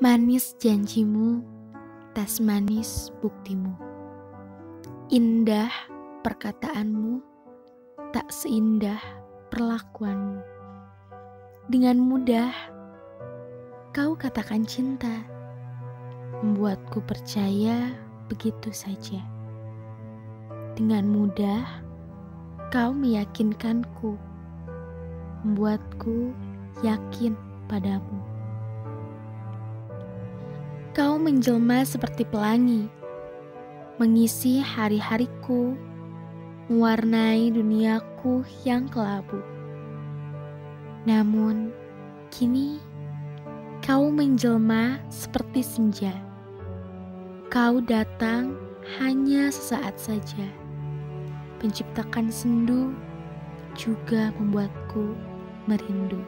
Manis janjimu, tes manis buktimu. Indah perkataanmu, tak seindah perlakuanmu. Dengan mudah, kau katakan cinta, membuatku percaya begitu saja. Dengan mudah, kau meyakinkanku, membuatku yakin padamu. Kau menjelma seperti pelangi, mengisi hari-hariku, mewarnai duniaku yang kelabu. Namun, kini kau menjelma seperti senja. Kau datang hanya sesaat saja, menciptakan sendu, juga membuatku merindu.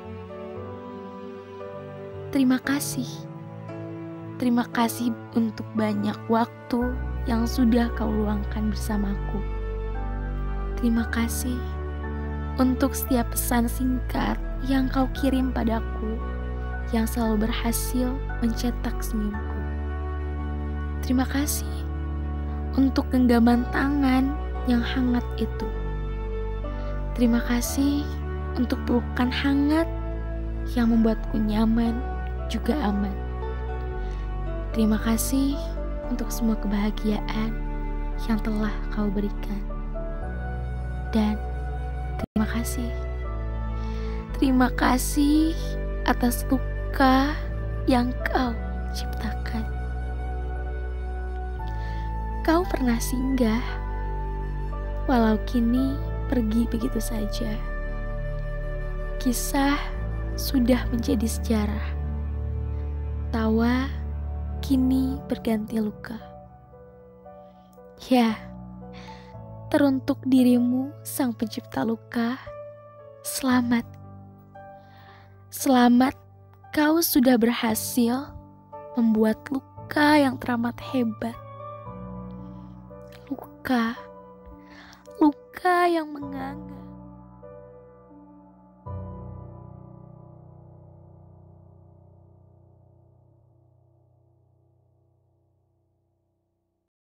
Terima kasih Terima kasih untuk banyak waktu yang sudah kau luangkan bersamaku. Terima kasih untuk setiap pesan singkat yang kau kirim padaku yang selalu berhasil mencetak senyumku. Terima kasih untuk genggaman tangan yang hangat itu. Terima kasih untuk pelukan hangat yang membuatku nyaman juga aman. Terima kasih untuk semua kebahagiaan yang telah kau berikan. Dan terima kasih. Terima kasih atas luka yang kau ciptakan. Kau pernah singgah, walau kini pergi begitu saja. Kisah sudah menjadi sejarah. Tawa kini berganti luka. Ya, teruntuk dirimu, Sang Pencipta luka, selamat. Selamat, kau sudah berhasil membuat luka yang teramat hebat. Luka, luka yang menganga.